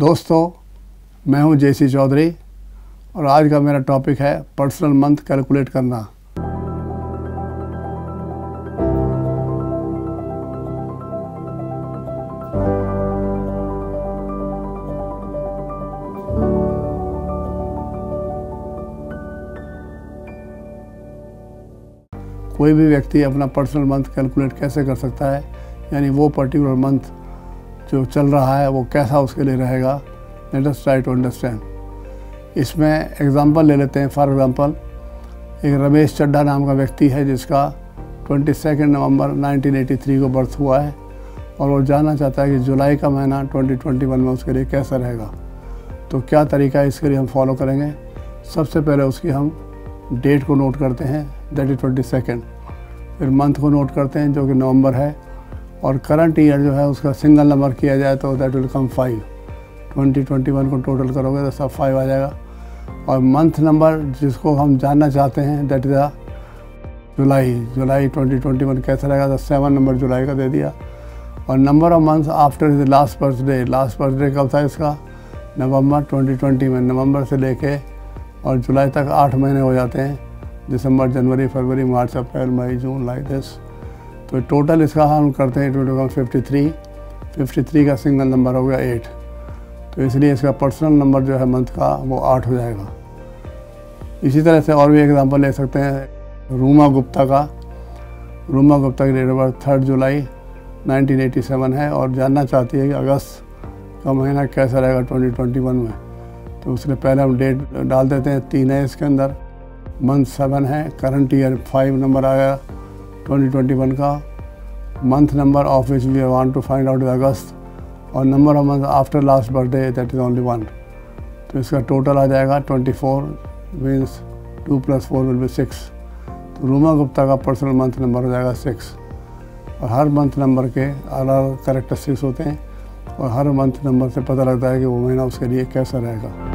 दोस्तों, मैं हूँ जेसी चौधरी और आज का मेरा टॉपिक है पर्सनल मंथ कैलकुलेट करना। कोई भी व्यक्ति अपना पर्सनल मंथ कैलकुलेट कैसे कर सकता है? यानी वो पर्टिकुलर मंथ जो चल रहा है वो कैसा उसके लिए रहेगा? Let us try to understand इसमें एग्जांपल ले लेते हैं. फॉर एग्जांपल एक रमेश चड्ढा नाम का व्यक्ति है जिसका ट्वेंटी सेकेंड नवंबर 1983 को बर्थ हुआ है और वो जानना चाहता है कि जुलाई का महीना 2021 में उसके लिए कैसा रहेगा। तो क्या तरीका है इसके लिए हम फॉलो करेंगे? सबसे पहले उसकी हम डेट को नोट करते हैं दैट इज़ ट्वेंटी सेकेंड फिर मंथ को नोट करते हैं, जो कि नवंबर है। और करंट ईयर जो है उसका सिंगल नंबर किया जाए तो that will come five twenty twenty one को टोटल करोगे तो सब फाइव आ जाएगा। और मंथ नंबर जिसको हम जानना चाहते हैं that is a July July twenty twenty one कैसा रहेगा? तो सेवन नंबर जुलाई का दे दिया। और number of months after is last birthday last birthday कब था इसका? नवंबर ट्वेंटी ट्वेंटी में, नवंबर से लेके और जुलाई तक आठ महीने हो जाते हैं। दिसंबर, जनवरी, फरवरी, मार्च, अप्रैल, मई, जून लाइक दिस तो टोटल इसका हम करते हैं two two fifty three fifty three का सिंगल नंबर हो गया एट तो इसलिए इसका पर्सनल नंबर जो है मंथ का वो आठ हो जाएगा. इसी तरह से और भी एग्जांपल ले सकते हैं. रूमा गुप्ता का. रूमा गुप्ता की date of birth third July 1987 है और जानना चाहती है कि अगस्त का महीना कैसा रहेगा 2021 में. तो उसके पहले हम डेट डाल देते हैं तीन है इसके अंदर. मंथ सेवन है. करंट ईयर फाइव नंबर आया. 2021 का month number of which we want to find out August और number of month after last birthday that is only one तो इसका टोटल आ जाएगा 24 four means two plus four will be six तो रूमा गुप्ता का personal month number हो जाएगा six और हर मंथ नंबर के अलग अलग करेक्टरिस्टिक्स होते हैं और हर मंथ नंबर से पता लगता है कि वो महीना उसके लिए कैसा रहेगा।